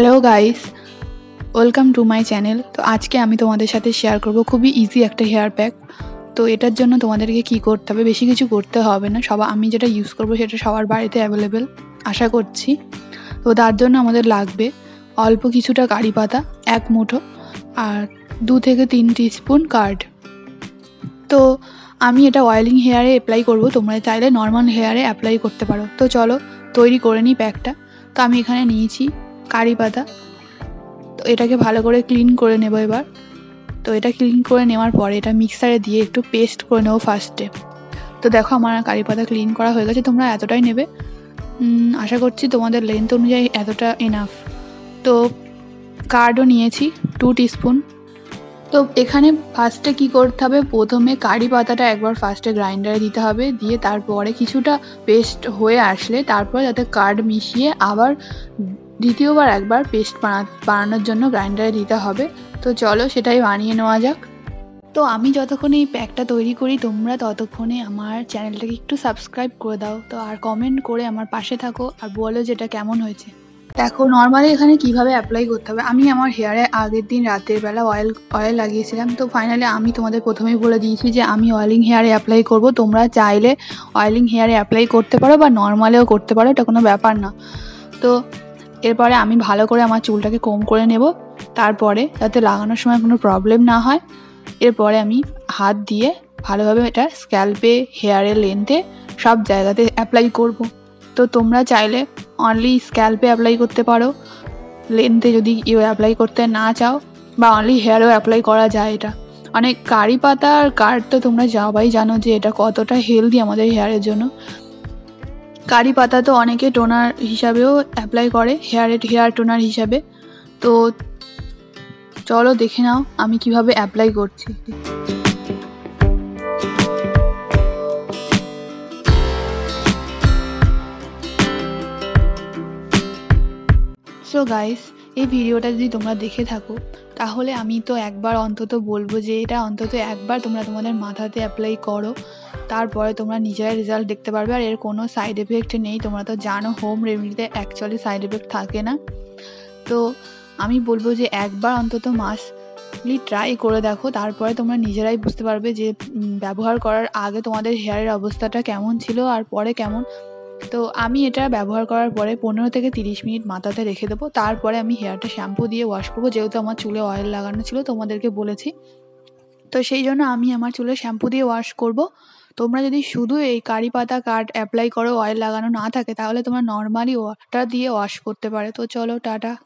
Hello guys welcome to my channel তো আজকে আমি তোমাদের সাথে শেয়ার করব খুবই ইজি একটা হেয়ার প্যাক তো এটার জন্য তোমাদেরকে কি করতে হবে? বেশি কিছু করতে হবে না। সবার আমি যেটা ইউজ করব সেটা সবার বাড়িতে অ্যাভেলেবেল আশা করছি। তো তার জন্য আমাদের লাগবে অল্প কিছুটা কারি পাতা, এক মুঠো, আর দু থেকে তিন স্পুন কার্ড তো আমি এটা অয়েলিং হেয়ারে অ্যাপ্লাই করব। তোমরা চাইলে নর্মাল হেয়ারে অ্যাপ্লাই করতে পারো। তো চলো, তৈরি করে নিই প্যাকটা তো আমি এখানে নিয়েছি কারি পাতা। তো এটাকে ভালো করে ক্লিন করে নেব এবার। তো এটা ক্লিন করে নেওয়ার পরে এটা মিক্সারে দিয়ে একটু পেস্ট করে নেব ফার্স্টে তো দেখো আমার কারি পাতা ক্লিন করা হয়ে গেছে, তোমরা এতটাই নেবে। আশা করছি তোমাদের লেন্থ অনুযায়ী এতটা এনাফ তো কার্ডও নিয়েছি টু টিস্পুন তো এখানে ফার্স্টে কি করতে হবে? প্রথমে কারি পাতাটা একবার ফার্স্টে গ্রাইন্ডারে দিতে হবে। দিয়ে তারপরে কিছুটা পেস্ট হয়ে আসলে তারপরে যাতে কার্ড মিশিয়ে আবার দ্বিতীয়বার একবার পেস্ট বানানোর জন্য গ্রাইন্ডারে দিতে হবে। তো চলো সেটাই বানিয়ে নেওয়া যাক। তো আমি যতক্ষণ এই প্যাকটা তৈরি করি, তোমরা ততক্ষণে আমার চ্যানেলটাকে একটু সাবস্ক্রাইব করে দাও। তো আর কমেন্ট করে আমার পাশে থাকো আর বলো যে এটা কেমন হয়েছে। দেখো নর্মালি এখানে কীভাবে অ্যাপ্লাই করতে হবে? আমি আমার হেয়ারে আগের দিন রাতের বেলা অয়েল অয়েল লাগিয়েছিলাম। তো ফাইনালি আমি তোমাদের প্রথমেই বলে দিয়েছি যে আমি অয়েলিং হেয়ারে অ্যাপ্লাই করব। তোমরা চাইলে অয়েলিং হেয়ারে অ্যাপ্লাই করতে পারো বা নর্মালেও করতে পারো, এটা কোনো ব্যাপার না। তো এরপরে আমি ভালো করে আমার চুলটাকে কম করে নেব। তারপরে যাতে লাগানোর সময় কোনো প্রবলেম না হয়। এরপরে আমি হাত দিয়ে ভালোভাবে এটা স্ক্যাল্পে হেয়ারের লেন্থে সব জায়গাতে অ্যাপ্লাই করব। তো তোমরা চাইলে অনলি স্ক্যাল্পে অ্যাপ্লাই করতে পারো। লেন্থে যদি কেউ অ্যাপ্লাই করতে না চাও বা অনলি হেয়ারেও অ্যাপ্লাই করা যায় এটা। অনেক কারি পাতা আর কার্ড তো তোমরা সবাই জানো যে এটা কতটা হেলদি আমাদের হেয়ারের জন্য। কারি পাতা তো অনেকে টোনার হিসাবেও অ্যাপ্লাই করে হেয়ার হেয়ার টোনার হিসাবে। তো চলো দেখে নাও আমি কীভাবে অ্যাপ্লাই করছি। সো গাইস এই ভিডিওটা যদি তোমরা দেখে থাকো, তাহলে আমি তো একবার অন্তত বলব যে এটা অন্তত একবার তোমরা তোমাদের মাথাতে অ্যাপ্লাই করো, তারপরে তোমরা নিজেরাই রেজাল্ট দেখতে পারবে আর এর কোনো সাইড এফেক্ট নেই। তোমরা তো জানো হোম রেমেডিতে অ্যাকচুয়ালি সাইড এফেক্ট থাকে না। তো আমি বলব যে একবার অন্তত মাসলি ট্রাই করে দেখো, তারপরে তোমরা নিজেরাই বুঝতে পারবে যে ব্যবহার করার আগে তোমাদের হেয়ারের অবস্থাটা কেমন ছিল আর পরে কেমন। তো আমি এটা ব্যবহার করার পরে পনেরো থেকে তিরিশ মিনিট মাথাতে রেখে দেবো। তারপরে আমি হেয়ারটা শ্যাম্পু দিয়ে ওয়াশ করব। যেহেতু আমার চুলে অয়েল লাগানো ছিল, তোমাদেরকে বলেছি। তো সেই জন্য আমি আমার চুলে শ্যাম্পু দিয়ে ওয়াশ করব। তোমরা যদি শুধু এই কারি পাতা কাট অ্যাপ্লাই করো অয়েল লাগানো না থাকে, তাহলে তোমরা নর্মালি ওয়াটার দিয়ে ওয়াশ করতে পারে। তো চলো, টাটা।